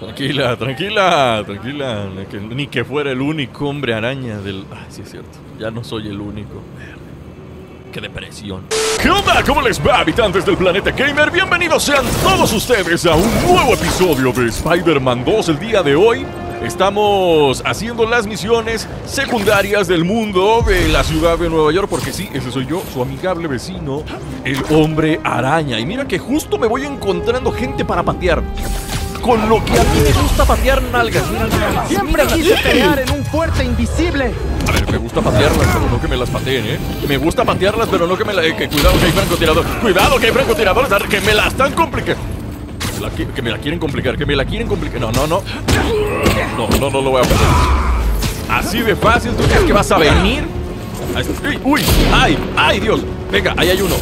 Tranquila, tranquila, tranquila. Ni que, fuera el único hombre araña del. Ay, sí es cierto. Ya no soy el único. Qué depresión. ¿Qué onda? ¿Cómo les va, habitantes del planeta Gamer? Bienvenidos sean todos ustedes a un nuevo episodio de Spider-Man 2 el día de hoy. Estamos haciendo las misiones secundarias del mundo de la ciudad de Nueva York, porque sí, ese soy yo, su amigable vecino, el hombre araña. Y mira que justo me voy encontrando gente para patear. Con lo que a mí me gusta patear nalgas. Siempre quise pelear en un fuerte invisible. A ver, me gusta patearlas, pero no que me las pateen, ¿eh? Me gusta patearlas, pero no que me la... eh, que cuidado que hay francotiradores. Cuidado que hay francotiradores, a ver, que me la están complicando. Que, me la quieren complicar, que me la quieren complicar. No, no, no. No, no, no lo voy a hacer. Así de fácil, ¿tú crees que vas a venir? ¡Uy! ¡Uy! ¡Ay! ¡Ay, Dios! Venga, ahí hay uno.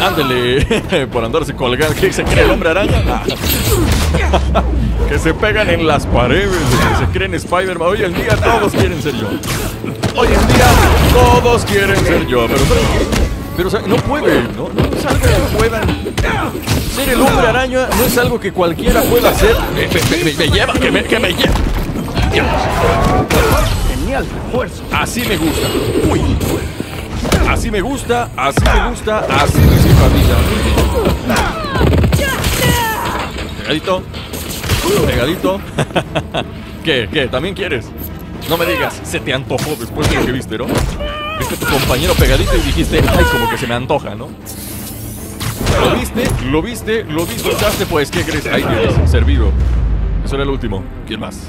Ándele. Por andarse colgando. ¿Qué se cree el hombre araña? Ah. que se pegan en las paredes, que se creen Spider-Man. Hoy en día todos quieren ser yo. Hoy en día todos quieren ser yo. Pero. Pero no pueden, ¿no? No es que puedan. Ser el hombre araña no es algo que cualquiera pueda hacer. Me, lleva, que me, lleva. Genial refuerzo. Así me gusta. Uy. Así me gusta, así me gusta, así me Pegadito. Pegadito. ¿Qué? ¿Qué? ¿También quieres? No me digas, se te antojó después de lo que viste, ¿no? Viste a tu compañero pegadito y dijiste, ay, como que se me antoja, ¿no? ¿Lo viste? ¿Lo viste? ¿Lo disfrutaste? Pues, ¿qué crees? Ahí tienes, servido. Eso era el último. ¿Quién más?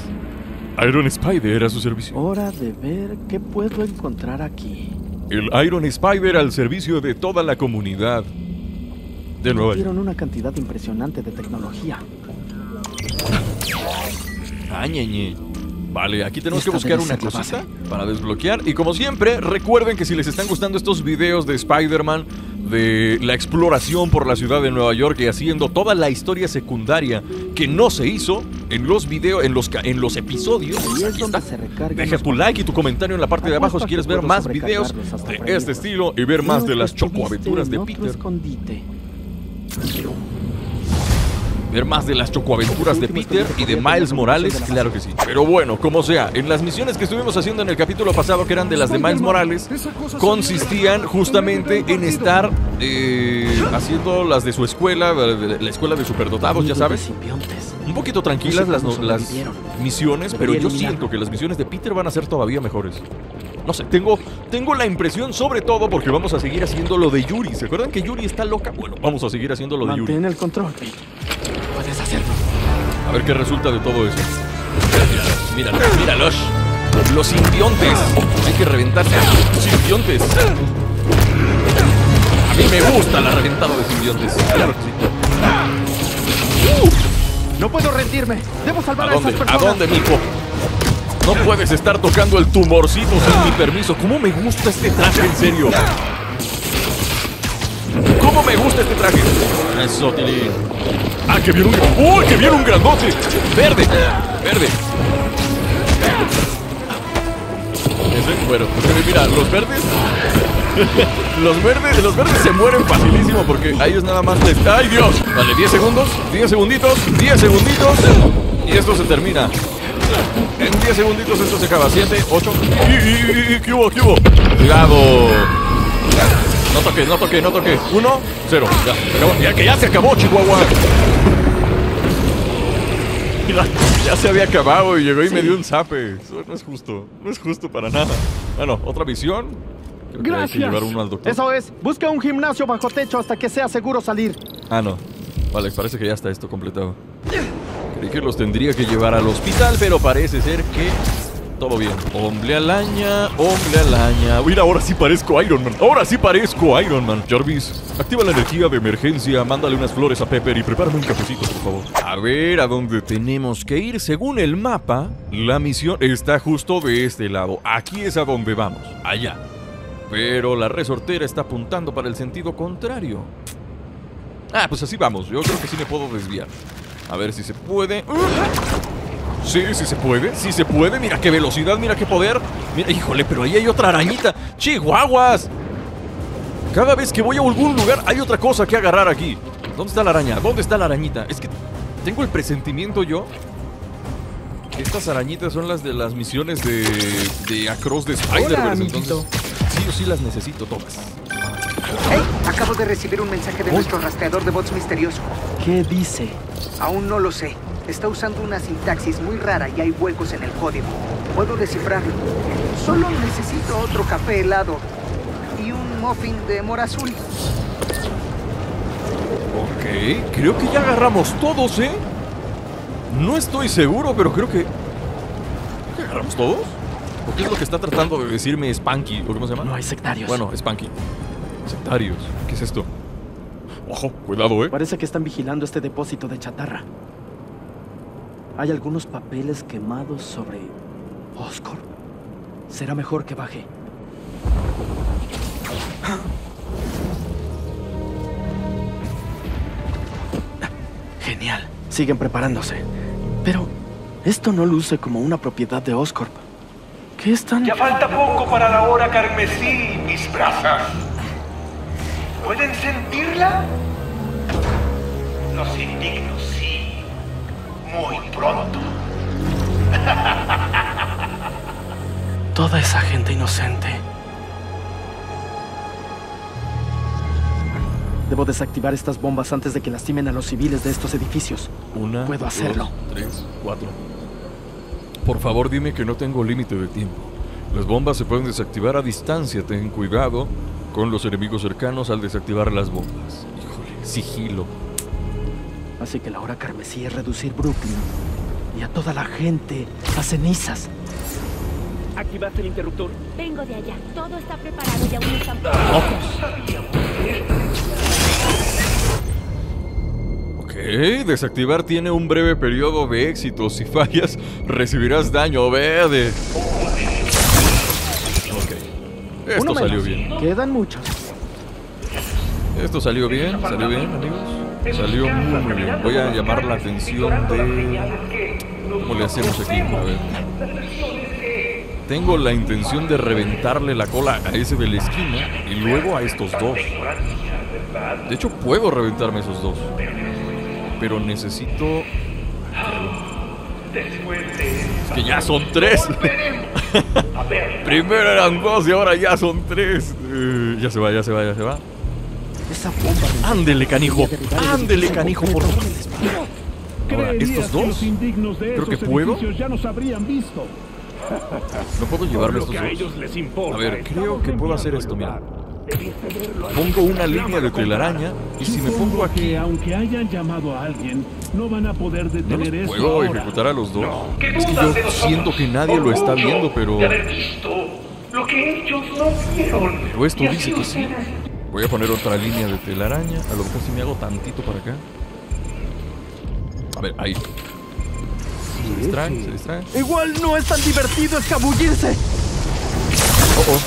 Iron Spider a su servicio. Hora de ver qué puedo encontrar aquí. El Iron Spider al servicio de toda la comunidad de Nueva York. Una cantidad impresionante de tecnología. Ah, ñeñe. Vale, aquí tenemos Esta que buscar debe una ser la cosita base. para desbloquear. Y como siempre, recuerden que si les están gustando estos videos de Spider-Man, de la exploración por la ciudad de Nueva York y haciendo toda la historia secundaria que no se hizo en los videos, en los, en los episodios, es donde se Deja tu like y tu comentario en la parte de abajo si quieres ver más videos de este estilo y ver más de las chocoaventuras de Peter. escondite. Ver más de las chocoaventuras de Peter y de Miles Morales, claro que sí. Pero bueno, como sea, en las misiones que estuvimos haciendo en el capítulo pasado, que eran de las de Miles Morales, consistían justamente en estar eh, haciendo las de su escuela, la escuela de superdotados, ya sabes. Un poquito tranquilas las, las misiones, pero yo siento que las misiones de Peter van a ser todavía mejores. No sé, tengo, tengo la impresión sobre todo porque vamos a seguir haciendo lo de Yuri. ¿Se acuerdan que Yuri está loca? Bueno, vamos a seguir haciendo lo de Yuri. Mantén el control. Puedes hacerlo. A ver qué resulta de todo eso. Míralos, míralos. Los simbiontes. Hay que reventarse a los simbiontes. A mí me gusta la reventada de simbiontes. Claro que sí. No puedo rendirme. Debo salvar ¿A a, dónde? ¿A personas. dónde, mijo? No puedes estar tocando el tumorcito sin mi permiso. ¿Cómo me gusta este traje, en serio? ¿Cómo me gusta este traje? Eso, Tilín. Ah, que viene un... ¡Uy, que viene un grandote! Verde, verde. Ese, bueno, pues mira, los verdes... los verdes, los verdes se mueren facilísimo porque a ellos nada más les... ¡Ay, Dios! Vale, 10 segundos, 10 segunditos, 10 segunditos y esto se termina. En 10 segunditos esto se acaba. 7, 8. ¿Y, y, qué hubo? ¿Qué hubo? Cuidado. No toque, no toque, no toque. 1, 0. Ya, se acabó. Ya que ya se acabó, Chihuahua. Ya se había acabado y llegó y me dio un zape. Eso no es justo. No es justo para nada. Bueno, otra visión. Creo que hay que Gracias. llevar uno al doctor. Eso es. Busca un gimnasio bajo techo hasta que sea seguro salir. Ah, no. Vale, parece que ya está esto completado. Creí que los tendría que llevar al hospital, pero parece ser que todo bien. Hombre alaña, hombre alaña. Mira, ahora sí parezco Iron Man. Ahora sí parezco Iron Man. Jarvis, activa la energía de emergencia, mándale unas flores a Pepper y prepárame un cafecito, por favor. A ver a dónde tenemos que ir. Según el mapa, la misión está justo de este lado. Aquí es a donde vamos. Allá. Pero la resortera está apuntando para el sentido contrario. Ah, pues así vamos. Yo creo que sí me puedo desviar. A ver si se puede. Sí, sí se puede. Sí se puede. Mira qué velocidad, mira qué poder. Mira, híjole, pero ahí hay otra arañita. ¡Chihuahuas! Cada vez que voy a algún lugar hay otra cosa que agarrar aquí. ¿Dónde está la araña? ¿Dónde está la arañita? Es que tengo el presentimiento yo Estas arañitas son las de las misiones de, de Across the Spider-Verse. Entonces, sí o sí las necesito todas. Hey, acabo de recibir un mensaje de nuestro rastreador de bots misterioso. ¿Qué dice? Aún no lo sé. Está usando una sintaxis muy rara y hay huecos en el código. Puedo descifrarlo. Solo necesito otro café helado y un muffin de mora azul. Ok, creo que ya agarramos todos, ¿eh? No estoy seguro, pero creo que... ¿Creo que agarramos todos? ¿O qué es lo que está tratando de decirme Spanky? ¿O cómo se llama? No hay sectarios. Bueno, Spanky. Sectarios. ¿Qué es esto? Ojo, cuidado, ¿eh? Parece que están vigilando este depósito de chatarra. Hay algunos papeles quemados sobre Oscorp. Será mejor que baje. Genial. Siguen preparándose. Pero esto no luce como una propiedad de Oscorp. ¿Qué están...? Ya falta poco para la hora carmesí, mis brazas. ¿Pueden sentirla? Los indignos. Muy pronto. Toda esa gente inocente. Debo desactivar estas bombas antes de que lastimen a los civiles de estos edificios. Una, Puedo dos, hacerlo. tres, cuatro. Por favor, dime que no tengo límite de tiempo. Las bombas se pueden desactivar a distancia. Ten cuidado con los enemigos cercanos al desactivar las bombas. Híjole, sigilo. Así que la hora carmesí es reducir Brooklyn y a toda la gente a cenizas. Activaste el interruptor. Vengo de allá. Todo está preparado y aún están... Ok, desactivar tiene un breve periodo de éxito. Si fallas, recibirás daño verde. Ok. Esto salió bien. Quedan muchos. Esto salió bien, salió bien, amigos. Salió muy, bien. Voy a llamar la atención de... ¿Cómo le hacemos aquí? A ver. Tengo la intención de reventarle la cola a ese de y luego a estos dos. De hecho, puedo reventarme esos dos. Pero necesito... Es que ya son tres. Primero eran dos y ahora ya son tres. Eh, ya se va, ya se va, ya se va. Esa bomba del- Ándele, canijo. Ándele, canijo, por completamente. Ahora, estos dos. Creo que puedo. ya nos habrían visto. No puedo llevarme estos dos. A ver, creo que puedo hacer esto, mira. Pongo una línea de telaraña y si me pongo aquí... que aunque hayan llamado a alguien, no van a poder No detener los eso puedo ejecutar a los dos. ¿Qué Es que yo siento que nadie lo está viendo, pero... no. Pero esto dice que sí. Voy a poner otra línea de telaraña. A lo mejor si me hago tantito para acá. A ver, ahí. Se distrae, se distrae. Igual no es tan divertido escabullirse. Oh, oh.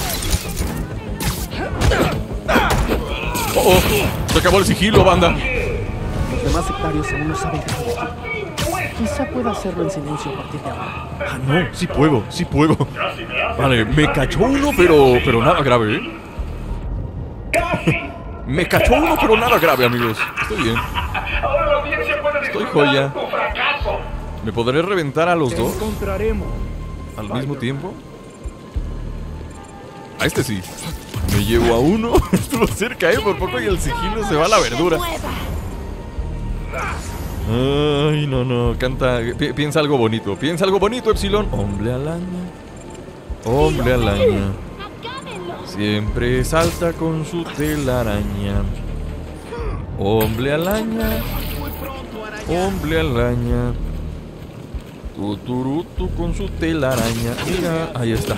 Oh, oh. Se acabó el sigilo, banda. Los demás sectarios aún no saben que estoy aquí. Quizá pueda hacerlo en silencio a partir de ahora. Ah, no, sí puedo, sí puedo. Vale, me cachó uno, pero, pero nada grave, ¿eh? Me cachó uno, pero nada grave, amigos. Estoy bien. Ahora la audiencia puede Estoy joya. de tu fracaso. ¿Me podré reventar a los dos Encontraremos. al mismo tiempo? A este sí. Me llevo a uno. Estuvo cerca, ¿eh? Por poco y el sigilo se va a la verdura. Ay, no, no. Canta. pi- piensa algo bonito. Piensa algo bonito, Epsilon. Hombre alaña. Hombre alaña. Siempre salta con su telaraña. Hombre alaña. Hombre alaña. Tuturutu con su telaraña. Mira, ahí está.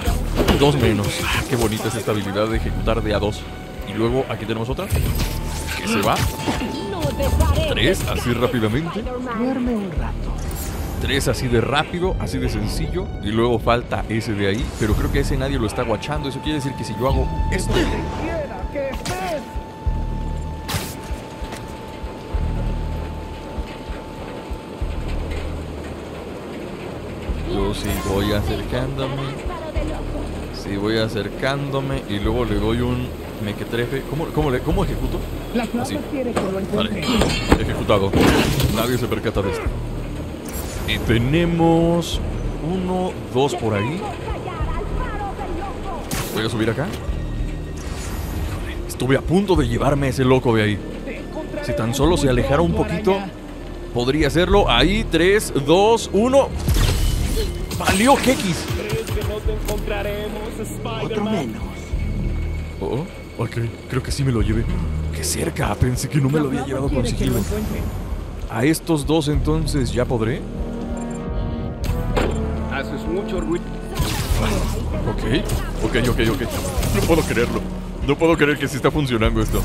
Dos menos. Qué bonita es esta habilidad de ejecutar de a dos. Y luego aquí tenemos otra. Que se va. Tres, así rápidamente. Duerme un rato. Tres así de rápido, así de sencillo. Y luego falta ese de ahí. Pero creo que ese nadie lo está guachando. Eso quiere decir que si yo hago esto. Yo sí voy acercándome. Sí, voy acercándome y luego le doy un mequetrefe. ¿Cómo, cómo, le, ¿Cómo ejecuto? La Así. Vale, ejecutado. Nadie se percata de esto. Tenemos Uno, dos por ahí. Voy a subir acá. Estuve a punto de llevarme a ese loco de ahí. Si tan solo se alejara un poquito, podría hacerlo. Ahí, 3, 2, 1. Valió Kekis. ¿Crees que no te encontraremos, Otro menos. Oh, ok, creo que sí me lo llevé. Qué cerca, pensé que no me lo había llevado con Quiere que sigilo. lo encuentre. A estos dos entonces ya podré. Haces mucho ruido. Ok, ok, ok, ok. No puedo creerlo. No puedo creer que sí está funcionando esto.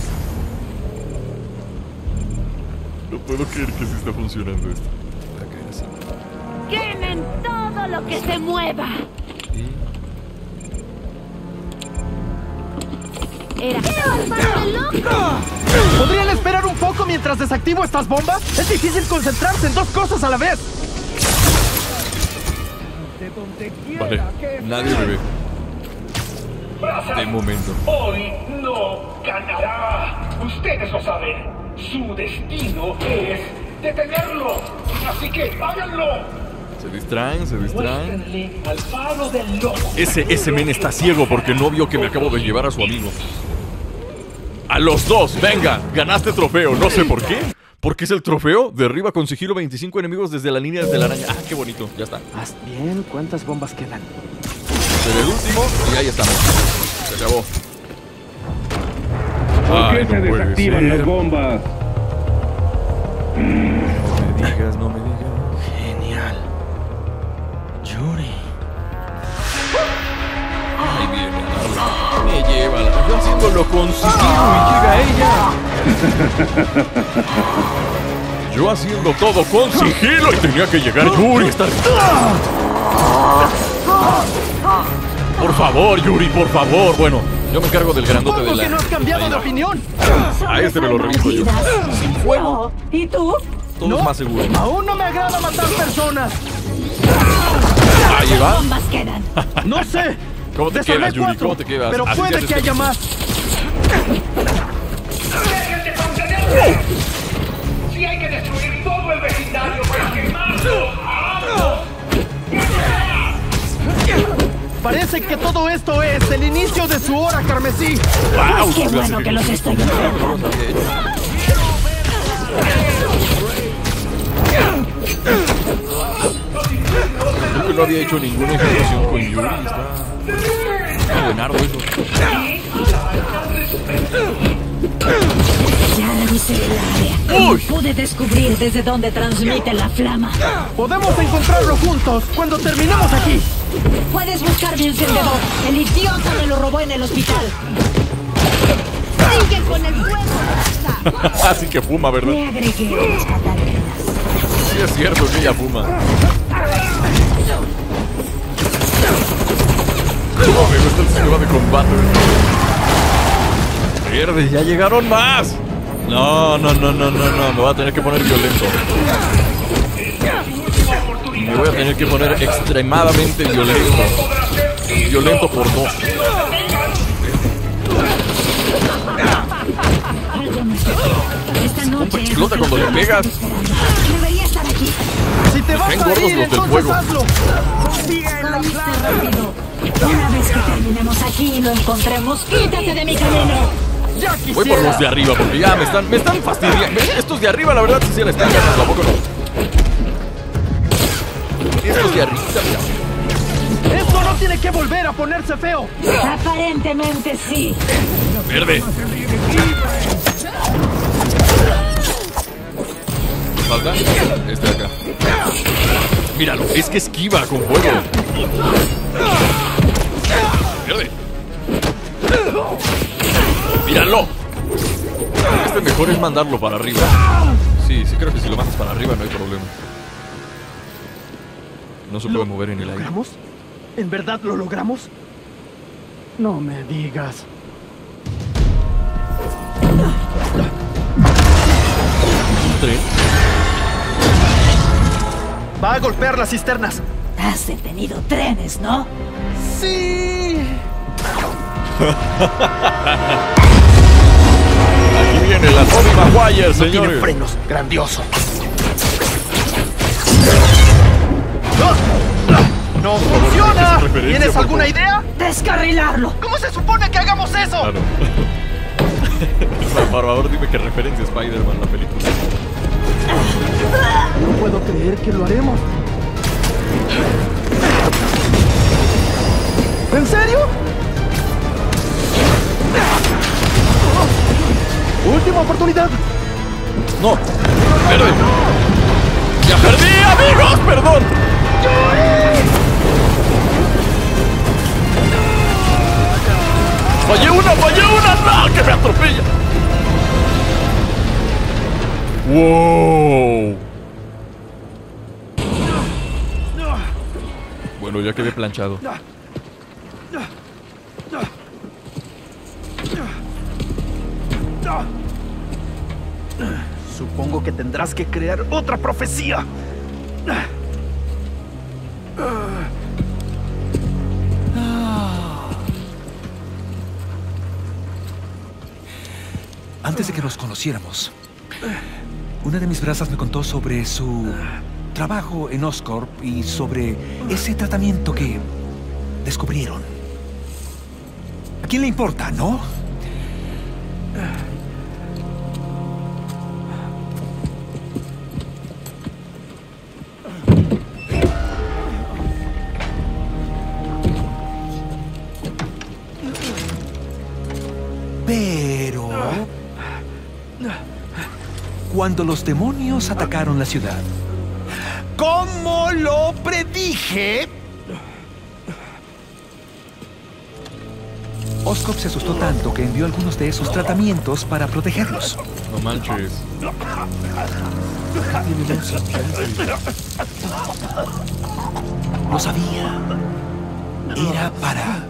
No puedo creer que sí está funcionando esto. Voy a caer así. ¡Quemen todo lo que se mueva! Era ¡Bastante loco! ¿Podrían esperar un poco mientras desactivo estas bombas? Es difícil concentrarse en dos cosas a la vez. De donde quiera Vale, que nadie me ve. De momento. Hoy no ganará. Ustedes lo saben. Su destino es detenerlo. Así que háganlo. Se distraen, se distraen. Muéstrenle al faro del loco. Ese, ese men está ciego porque no vio que me acabo de llevar a su amigo. A los dos, venga, ganaste trofeo, no sé por qué. ¿Por qué es el trofeo? Derriba con sigilo 25 enemigos desde la línea de la araña. Ah, qué bonito, ya está. Haz bien, ¿cuántas bombas quedan? Será el último y ahí estamos. Se acabó. ¿Por qué no se desactivan las bombas? No me digas, no me digas. Me lleva la... Yo haciéndolo con sigilo y llega ella. Yo haciendo todo con sigilo y tenía que llegar Yuri y estar... Por favor, Yuri, por favor. Bueno, yo me encargo del grandote de la... que no has cambiado de opinión. A este me lo reviso yo. Sin fuego, ¿Y tú? todo No. es más seguro. Aún no me agrada matar personas. Ahí va. bombas quedan? No sé. ¿Cómo te quedas, Yuri? cuatro, ¿Cómo te quedas? Pero Así puede que haya más. ¡Dejen de contenerlo! Si hay que destruir todo el vecindario para quemarlo, ¡háganlo! Parece que todo esto es el inicio de su hora carmesí. ¡Wow! Qué bueno que los estoy enfrentando. Que no había hecho ninguna ejecución con Yuri. Está. Está buenardo eso. Ya revisé el área. ¡Uy! Pude descubrir desde dónde transmite la flama. Podemos encontrarlo juntos cuando terminemos aquí. Puedes buscar mi encendedor. El idiota me lo robó en el hospital. Sigue con el fuego. Así que fuma, ¿verdad? Le agregué. Sí es cierto que ella fuma. Oh, me gusta el sistema de combate. Pierde, ya llegaron más. No, no, no, no, no, no. Me voy a tener que poner violento. Me voy a tener que poner extremadamente violento. Violento por dos. Es explota cuando le pegas. Si te vas a ir, entonces fuego. hazlo. Caíste rápido. Una vez que terminemos aquí y lo encontremos, quítate de mi camino. Ya Voy por quisiera. los de arriba porque ya me están, me están fastidiando. Estos de arriba, la verdad, sí se la están ganando. ¿A poco no? Estos de arriba, mira. Esto no tiene que volver a ponerse feo. Aparentemente sí. Verde. Este de acá. Míralo, es que esquiva con fuego. Verde. Míralo. Este mejor es mandarlo para arriba. Sí, sí creo que si lo mandas para arriba no hay problema. No se puede mover en el aire. ¿Logramos? ¿En verdad lo logramos? No me digas. Un tren. Va a golpear las cisternas. Has detenido trenes, ¿no? Sí. Aquí viene la Tony Maguire, Tiene señores. frenos. Grandioso. ¡No funciona! ¿Tienes alguna idea? ¡Descarrilarlo! ¿Cómo se supone que hagamos eso? Claro. Por favor, dime qué referencia a Spider-Man la película. No puedo creer que lo haremos. ¿En serio? Última oportunidad. ¡No! ¡Verde! ¡Ya perdí, amigos! ¡Perdón! ¡Fallé una! ¡Fallé una! ¡No! ¡Que me atropella! ¡Wow! Bueno, ya quedé planchado. Supongo que tendrás que crear otra profecía. Antes de que nos conociéramos, una de mis brazas me contó sobre su trabajo en Oscorp y sobre ese tratamiento que descubrieron. ¿A quién le importa, no? Cuando los demonios atacaron la ciudad, como lo predije, Oscorp se asustó tanto que envió algunos de esos tratamientos para protegerlos. No manches. Lo sabía. Era para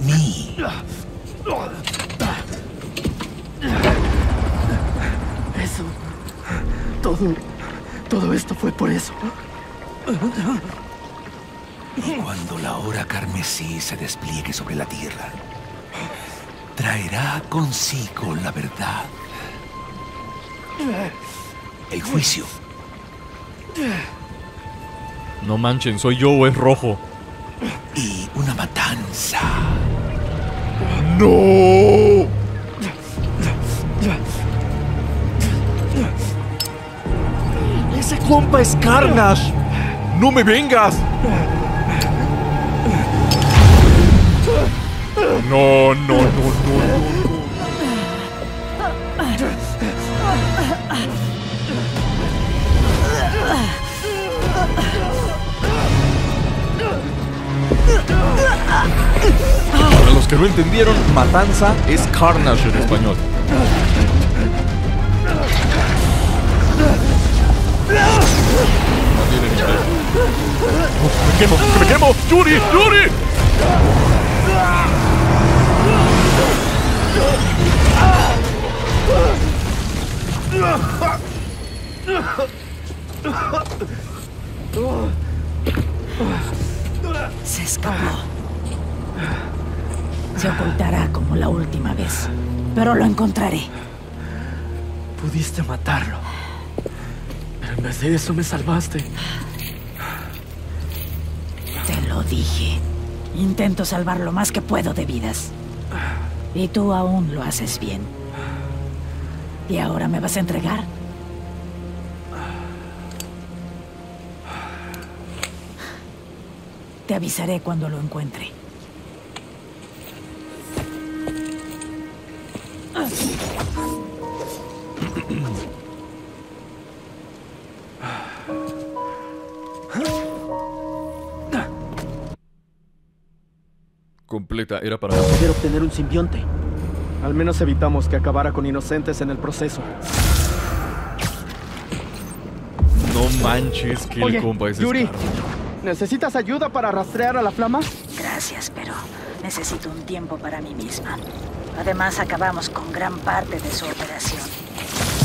mí. Eso. Todo. Todo esto fue por eso. Y cuando la hora carmesí se despliegue sobre la tierra, traerá consigo la verdad. El juicio. No manchen, ¿soy yo o es rojo? y una matanza. ¡No! Compa es Carnage. ¡No me vengas! No, no, no, no, no. Para los que no entendieron, matanza es carnage en español. También en inglés. ¡Oh, ¡Me quemo! Se escapó. Se ocultará como la última vez. Pero lo encontraré. Pudiste matarlo. De eso me salvaste. Te lo dije. Intento salvar lo más que puedo de vidas. Y tú aún lo haces bien. ¿Y ahora me vas a entregar? Te avisaré cuando lo encuentre. Completa, era para... Poder obtener un simbionte. Al menos evitamos que acabara con inocentes en el proceso. No manches que el compa es Yuri. ¿necesitas ayuda para rastrear a la flama? Gracias, pero necesito un tiempo para mí misma. Además, acabamos con gran parte de su operación.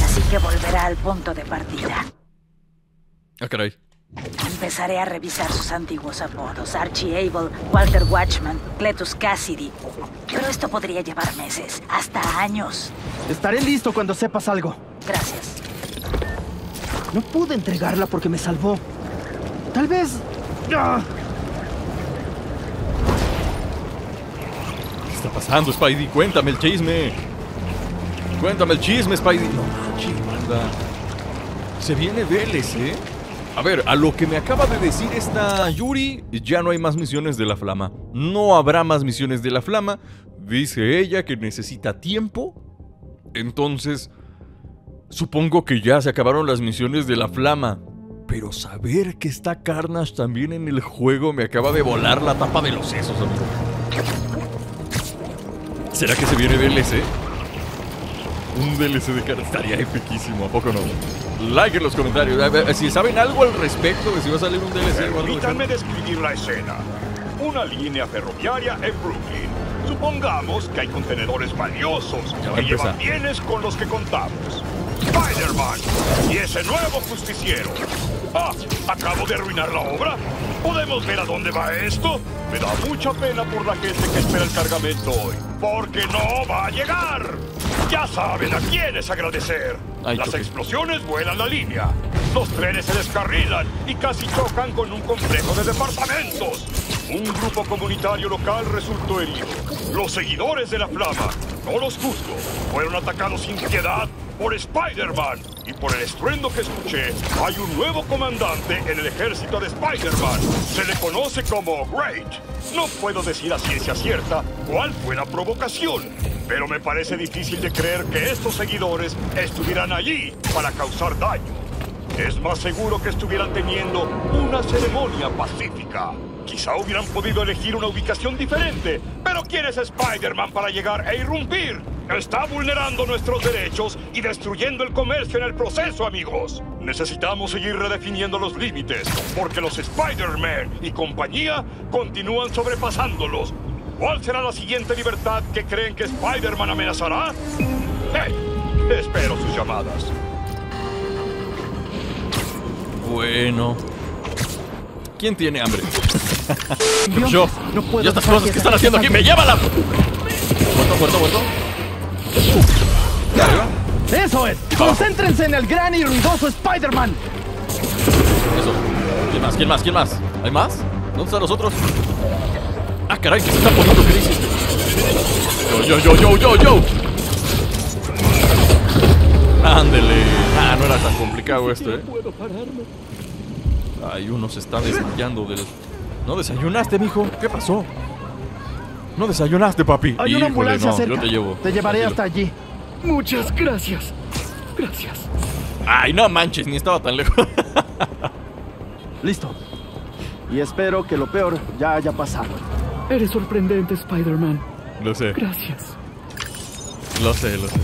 Así que volverá al punto de partida. Ah, caray. Empezaré a revisar sus antiguos apodos. Archie Abel, Walter Watchman, Cletus Cassidy. Pero esto podría llevar meses, hasta años. Estaré listo cuando sepas algo. Gracias. No pude entregarla porque me salvó. Tal vez ¿Qué está pasando, Spidey? Cuéntame el chisme. Cuéntame el chisme, Spidey. No manches. Se viene Vélez, ¿eh? A ver, a lo que me acaba de decir esta Yuri, ya no hay más misiones de la flama. No habrá más misiones de la flama. Dice ella que necesita tiempo. Entonces, supongo que ya se acabaron las misiones de la flama. Pero saber que está Carnage también en el juego me acaba de volar la tapa de los sesos, amigo. ¿Será que se viene DLC? Un DLC de Carnage estaría epiquísimo, ¿a poco no? Like en los comentarios. A ver, si saben algo al respecto de si va a salir un DLC o algo Permítanme describir la escena. Una línea ferroviaria en Brooklyn. Supongamos que hay contenedores valiosos que llevan bienes con los que contamos. Spider-Man y ese nuevo justiciero. Ah, acabo de arruinar la obra. ¿Podemos ver a dónde va esto? Me da mucha pena por la gente que espera el cargamento hoy. Porque no va a llegar. Ya saben a quiénes agradecer. Ay, Las choque. explosiones vuelan la línea. Los trenes se descarrilan y casi chocan con un complejo de departamentos. Un grupo comunitario local resultó herido. Los seguidores de la flama, no los juzgo, fueron atacados sin piedad por Spider-Man. Y por el estruendo que escuché, hay un nuevo comandante en el ejército de Spider-Man. Se le conoce como Great. No puedo decir a ciencia cierta cuál fue la provocación, pero me parece difícil de creer que estos seguidores estuvieran allí para causar daño. Es más seguro que estuvieran teniendo una ceremonia pacífica. Quizá hubieran podido elegir una ubicación diferente, pero ¿quién es Spider-Man para llegar e irrumpir? Está vulnerando nuestros derechos y destruyendo el comercio en el proceso, amigos. Necesitamos seguir redefiniendo los límites, porque los Spider-Man y compañía continúan sobrepasándolos. ¿Cuál será la siguiente libertad que creen que Spider-Man amenazará? ¡Hey! Espero sus llamadas. Bueno. ¿Quién tiene hambre? Dios, Yo. no puedo ¿Y estas cosas que que están haciendo aquí? ¡Me llévala! Muerto, muerto, muerto. Arriba. ¡Eso es! ¡Concéntrense en el gran y ruidoso Spider-Man! Eso. ¿Quién más? ¿Quién más? ¿Quién más? ¿Hay más? ¿Dónde están los otros? Ah, caray, que se está poniendo crisis. Yo, yo, yo, yo, yo, yo. Ándele. Ah, no era tan complicado esto, eh. Ay, uno se está desmayando del. ¿No desayunaste, mijo? ¿Qué pasó? No desayunaste, papi. Hay Híjole, una ambulancia no, cerca. Yo te llevo. Te llevaré Tranquilo. hasta allí. Muchas gracias. Gracias. Ay, no manches, ni estaba tan lejos. Listo. Y espero que lo peor ya haya pasado. Eres sorprendente, Spider-Man. lo sé, Gracias. lo sé, lo sé.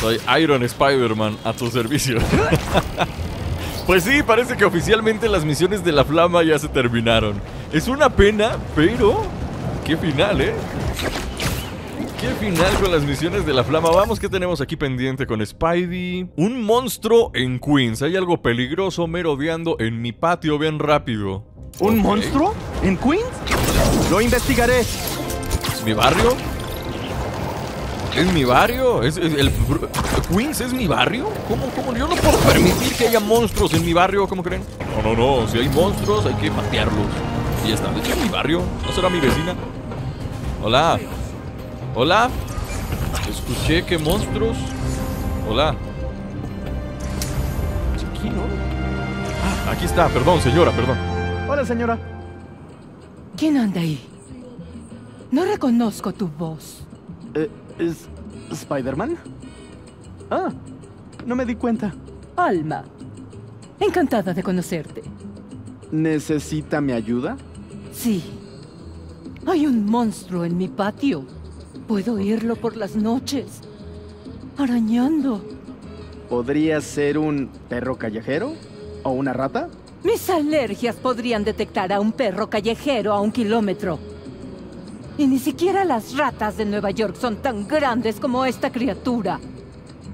Soy Iron Spider-Man a tu servicio. pues sí, parece que oficialmente las misiones de la flama ya se terminaron. Es una pena, pero. Qué final, ¿eh? Qué final con las misiones de la flama. Vamos, ¿qué tenemos aquí pendiente con Spidey? Un monstruo en Queens. Hay algo peligroso merodeando en mi patio bien rápido. ¿Un monstruo? ¿En Queens? Lo investigaré. ¿Es mi barrio? ¿Es mi barrio? ¿Es, es el, ¿Queens es mi barrio? ¿Cómo, ¿Cómo? Yo no puedo permitir que haya monstruos en mi barrio, ¿cómo creen? No, no, no. Si hay monstruos, hay que patearlos. Y ya está. De hecho, es mi barrio. ¿No será mi vecina? Hola. Hola. Escuché que monstruos. Hola. ¿Es aquí, no? Ah, aquí está. Perdón, señora, perdón. Hola, señora. ¿Quién anda ahí? No reconozco tu voz. Eh, ¿Es Spider-Man? Ah, no me di cuenta. Alma. Encantada de conocerte. ¿Necesita mi ayuda? Sí. Hay un monstruo en mi patio. Puedo oírlo por las noches. Arañando. ¿Podría ser un perro callejero? ¿O una rata? Mis alergias podrían detectar a un perro callejero a un kilómetro. Y ni siquiera las ratas de Nueva York son tan grandes como esta criatura.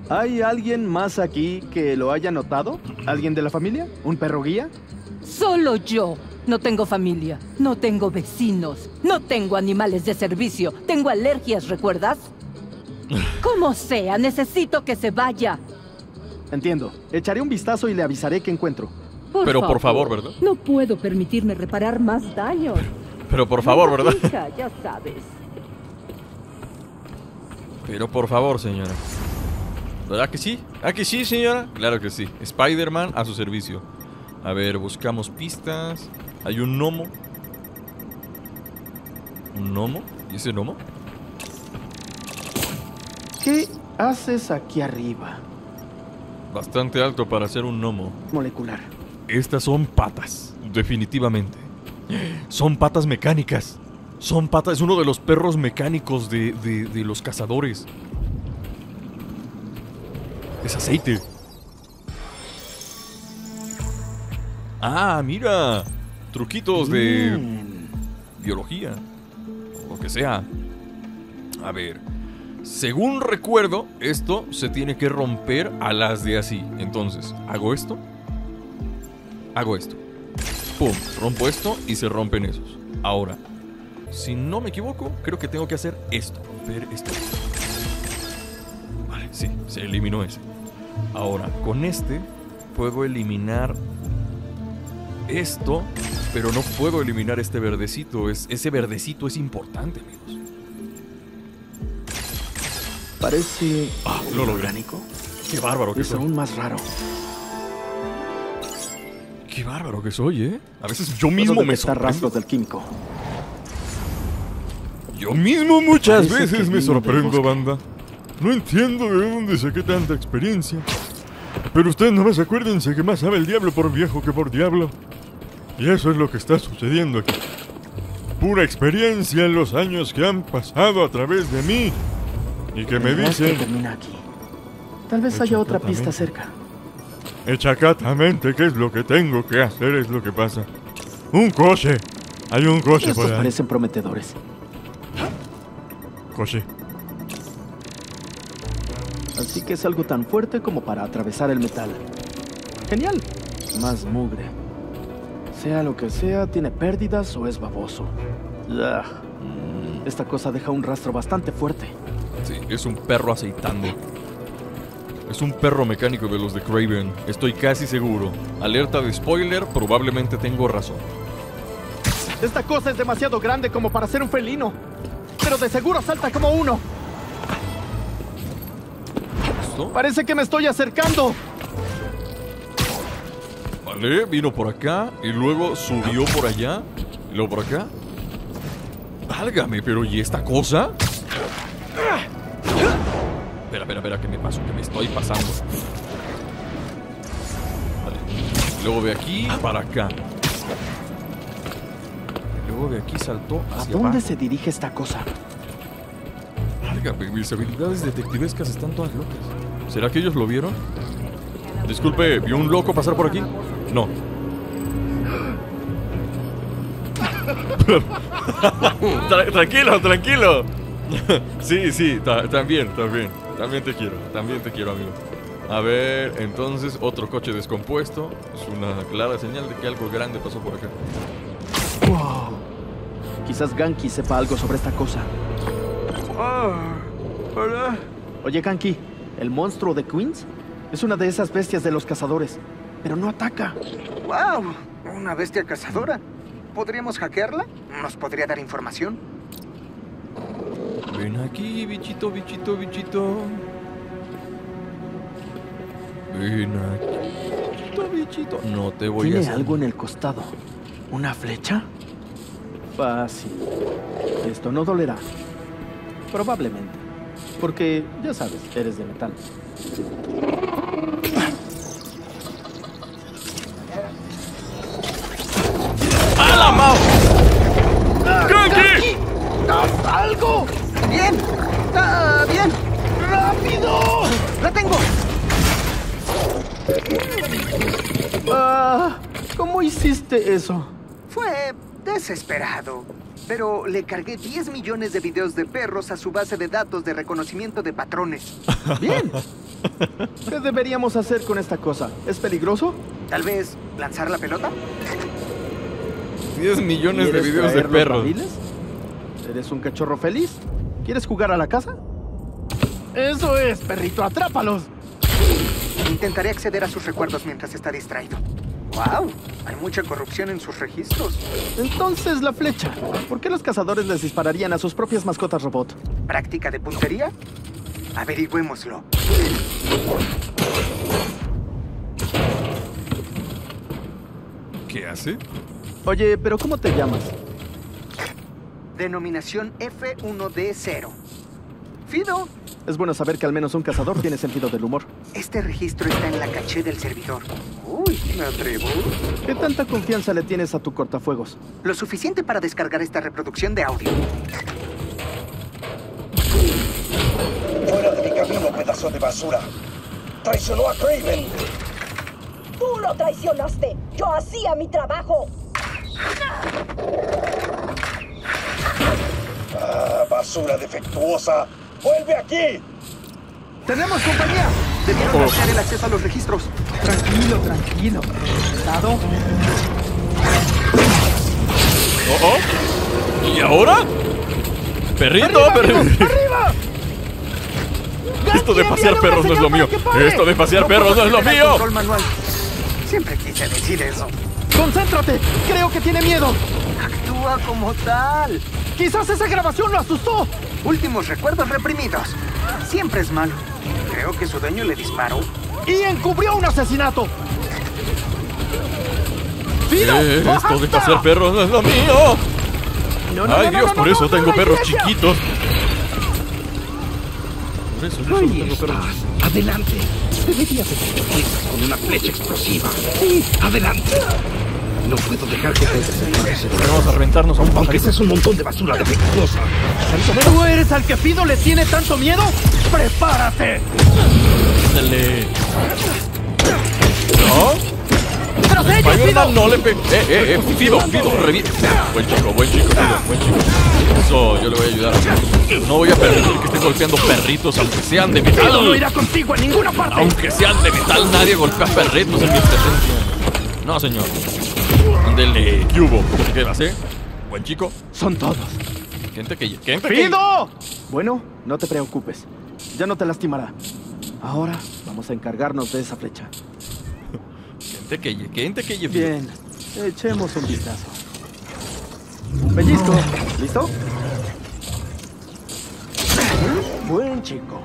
¿Hay alguien más aquí que lo haya notado? ¿Alguien de la familia? ¿Un perro guía? Solo yo. No tengo familia, no tengo vecinos, no tengo animales de servicio, tengo alergias, ¿recuerdas? Como sea, necesito que se vaya. Entiendo. Echaré un vistazo y le avisaré que encuentro. Pero por favor, ¿verdad? No puedo permitirme reparar más daño. Pero por favor, ¿verdad? Hija, ya sabes. Pero por favor, señora. ¿Verdad que sí? ¿Ah que sí, señora? Claro que sí. Spider-Man a su servicio. A ver, buscamos pistas. Hay un gnomo. ¿Un gnomo? ¿Y ese gnomo? ¿Qué haces aquí arriba? Bastante alto para ser un gnomo. Molecular. Estas son patas, definitivamente. Son patas mecánicas. Son patas, es uno de los perros mecánicos de, de- de los cazadores. Es aceite. Ah, mira. Truquitos de Bien. biología. O lo que sea. A ver. Según recuerdo, esto se tiene que romper a las de así. Entonces, hago esto. Hago esto. Pum, rompo esto y se rompen esos. Ahora, si no me equivoco, creo que tengo que hacer esto. Romper esto. Vale, sí, se eliminó ese. Ahora, con este puedo eliminar esto, pero no puedo eliminar este verdecito. Es, ese verdecito es importante, amigos. Parece Ah, lo orgánico. Qué bárbaro que Es soy. aún más raro. Qué bárbaro que soy, ¿eh? A veces yo mismo me sorprendo. rastros del químico. Yo mismo muchas Parece veces me sorprendo, banda. No entiendo de dónde saqué tanta experiencia. Pero ustedes nomás acuérdense que más sabe el diablo por viejo que por diablo. Y eso es lo que está sucediendo aquí. Pura experiencia en los años que han pasado a través de mí. Y que me dicen termina aquí. Tal vez haya otra pista cerca. Echacatamente qué es lo que tengo que hacer, es lo que pasa. Un coche. Hay un coche Estos por ahí. parecen prometedores. Coche. Así que es algo tan fuerte como para atravesar el metal. Genial. Más mugre. Sea lo que sea, tiene pérdidas o es baboso. Ugh. Esta cosa deja un rastro bastante fuerte. Sí, es un perro aceitando. Es un perro mecánico de los de Craven. Estoy casi seguro. Alerta de spoiler, probablemente tengo razón. Esta cosa es demasiado grande como para ser un felino. Pero de seguro salta como uno. ¿Esto? Parece que me estoy acercando. Vale, vino por acá y luego subió por allá y luego por acá. Válgame, pero ¿y esta cosa? Espera, espera, espera, ¿qué me pasó? Que me estoy pasando. Vale. Luego de aquí para acá. Luego de aquí saltó ¿A hacia dónde abajo. se dirige esta cosa? Válgame, mis habilidades detectivescas están todas locas. ¿Será que ellos lo vieron? Disculpe, ¿vio un loco pasar por aquí? No. Tra- tranquilo, tranquilo. sí, sí, ta- también, también. También te quiero, también te quiero, amigo. A ver, entonces otro coche descompuesto. Es una clara señal de que algo grande pasó por acá. Wow. Quizás Ganki sepa algo sobre esta cosa. Oye, Ganki, ¿el monstruo de Queens? Es una de esas bestias de los cazadores, pero no ataca. ¡Wow! ¿Una bestia cazadora? ¿Podríamos hackearla? ¿Nos podría dar información? Ven aquí, bichito, bichito, bichito. Ven aquí, bichito, bichito. No te voy a Tiene algo en el costado. ¿Una flecha? Fácil. Esto no dolerá. Probablemente. Porque, ya sabes, eres de metal. Hiciste eso? Fue desesperado. Pero le cargué 10 millones de videos de perros a su base de datos de reconocimiento de patrones. Bien. ¿Qué deberíamos hacer con esta cosa? ¿Es peligroso? Tal vez lanzar la pelota. 10 millones de ¿Quieres videos de perros. ¿Eres un cachorro feliz? ¿Quieres jugar a la casa? Eso es, perrito, atrápalos. Intentaré acceder a sus recuerdos mientras está distraído. Wow, hay mucha corrupción en sus registros. Entonces la flecha. ¿Por qué los cazadores les dispararían a sus propias mascotas robot? ¿Práctica de puntería? Averigüémoslo. ¿Qué hace? Oye, pero ¿cómo te llamas? Denominación F1D0. Fido, Es bueno saber que al menos un cazador tiene sentido del humor. este registro está en la caché del servidor. Uy, me atrevo. ¿Qué tanta confianza le tienes a tu cortafuegos? Lo suficiente para descargar esta reproducción de audio. Fuera de mi camino, pedazo de basura. Traicionó a Craven. Tú lo traicionaste. Yo hacía mi trabajo. Ah, basura defectuosa. ¡Vuelve aquí! ¡Tenemos compañía! Debieron Oh. bloquear el acceso a los registros. Tranquilo, tranquilo. Cuidado. Oh, oh. ¿Y ahora? Perrito, perrito. ¡Arriba! Esto de pasear perros no es lo mío. Esto de pasear perros no es lo mío. Siempre quise decir eso. ¡Concéntrate! Creo que tiene miedo. Actúa como tal. Quizás esa grabación lo asustó. Últimos recuerdos reprimidos. Siempre es malo. Creo que su dueño le disparó. Y encubrió un asesinato. ¡Fido! Eh, Esto de pasear perros no es lo mío. No, no, Ay no, Dios, no, por eso no, tengo perros iglesia. chiquitos. Por eso yo solo Ahí tengo perros. Adelante. Deberías piezas con una flecha explosiva. Sí, adelante. No puedo dejar que te. Vamos a reventarnos a un Aunque seas un montón de basura defectuosa. ¿Tú eres al que Fido le tiene tanto miedo? ¡Prepárate! Ándale. ¿No? ¡Tras ellos, Spider-Man Fido! no le pegue. Eh, eh, eh. Fido, Fido, revive. Buen chico, buen chico, Fido, buen chico. Eso, yo le voy a ayudar. No voy a permitir que estén golpeando perritos, aunque sean de Fido no metal. irá contigo a ninguna parte. Aunque sean de metal, nadie golpea perritos en mi presencia. No, señor. Ándele. ¿Qué hubo? ¿Cómo te quedas, eh? Buen chico. Son todos. Gente que... Gente que... ¡Fido! Bueno, no te preocupes. Ya no te lastimará. Ahora vamos a encargarnos de esa flecha. Gente que... Gente que... Bien, echemos un vistazo. Pellizco. ¿Listo? Buen chico.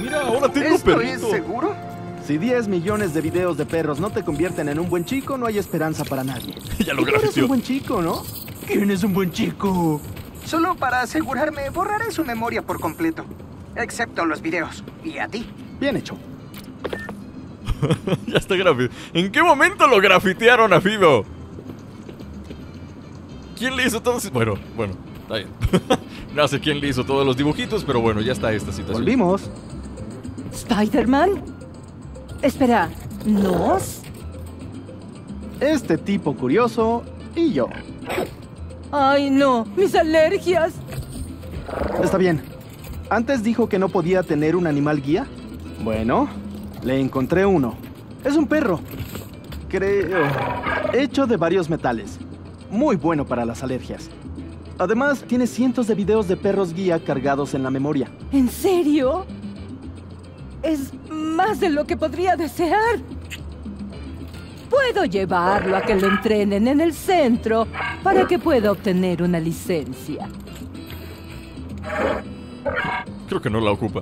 Mira, ahora tengo ¿Esto es perrito. seguro? Si 10 millones de videos de perros no te convierten en un buen chico, no hay esperanza para nadie. ya lo eres un buen chico, ¿no? ¿Quién es un buen chico? Solo para asegurarme, borraré su memoria por completo. Excepto los videos. Y a ti. Bien hecho. ya está grafiteado. ¿En qué momento lo grafitearon a Fido? ¿Quién le hizo todo ese- Bueno, bueno, está bien. no sé quién le hizo todos los dibujitos, pero bueno, ya está esta situación. Volvimos. ¿Spider-Man? Espera, ¿nos? Este tipo curioso y yo. Ay, no, mis alergias. Está bien. Antes dijo que no podía tener un animal guía. Bueno, le encontré uno. Es un perro. Creo. Hecho de varios metales. Muy bueno para las alergias. Además, tiene cientos de videos de perros guía cargados en la memoria. ¿En serio? Es más de lo que podría desear. Puedo llevarlo a que lo entrenen en el centro para que pueda obtener una licencia. Creo que no la ocupa.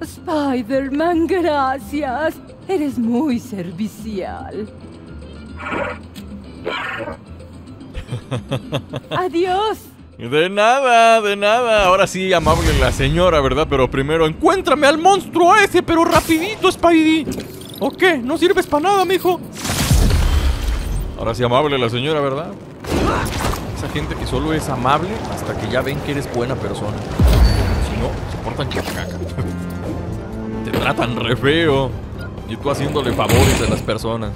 Spider-Man, gracias. Eres muy servicial. Adiós. De nada, de nada. Ahora sí, amable la señora, ¿verdad? Pero primero, encuéntrame al monstruo ese, pero rapidito, Spidey. ¿O qué? ¿No sirves para nada, mijo? Ahora sí, amable la señora, ¿verdad? Esa gente que solo es amable hasta que ya ven que eres buena persona. Si no, se portan caca. Te tratan re feo. Y tú haciéndole favores a las personas.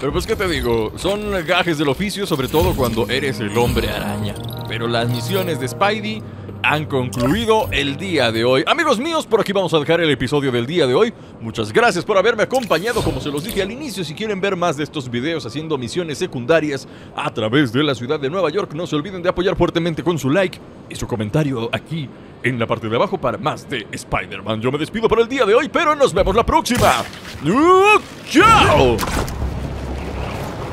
Pero pues, ¿qué te digo? Son gajes del oficio, sobre todo cuando eres el hombre araña. Pero las misiones de Spidey han concluido el día de hoy. Amigos míos, por aquí vamos a dejar el episodio del día de hoy. Muchas gracias por haberme acompañado, como se los dije al inicio. Si quieren ver más de estos videos haciendo misiones secundarias a través de la ciudad de Nueva York, no se olviden de apoyar fuertemente con su like y su comentario aquí en la parte de abajo para más de Spider-Man. Yo me despido por el día de hoy, pero nos vemos la próxima. ¡Uh, ¡Chao!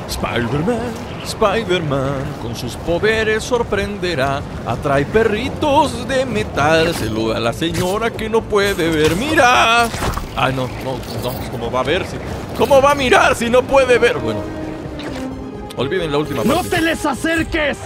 Spider-Man, Spider-Man, con sus poderes sorprenderá. Atrae perritos de metal. Saluda a la señora que no puede ver. ¡Mira! Ay, no, no, no, ¿cómo va a ver? Si, ¿Cómo va a mirar si no puede ver? Bueno, olviden la última parte. ¡No te les acerques!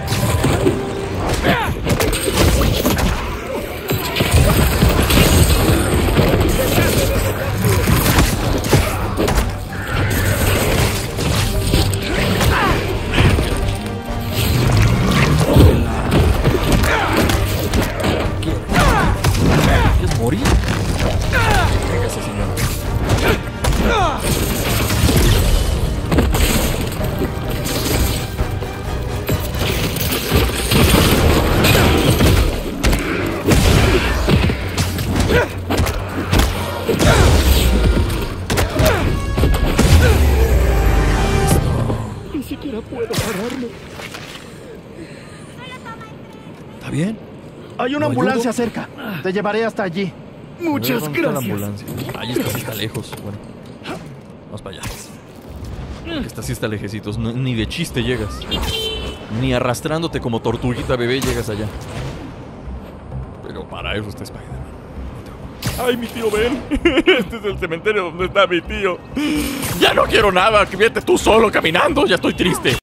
Una ¿Lo ambulancia ayudo? cerca. Te llevaré hasta allí. Muchas ¿dónde está la gracias. ambulancia? Ahí está, sí está lejos. Bueno, vamos para allá. Porque Esta sí está lejecitos. no- ni de chiste llegas. Ni arrastrándote como tortuguita bebé llegas allá. Pero para eso está Spider-Man. Ay, mi tío Ben. Este es el cementerio donde está mi tío. Ya no quiero nada. Que vete tú solo caminando. Ya estoy triste.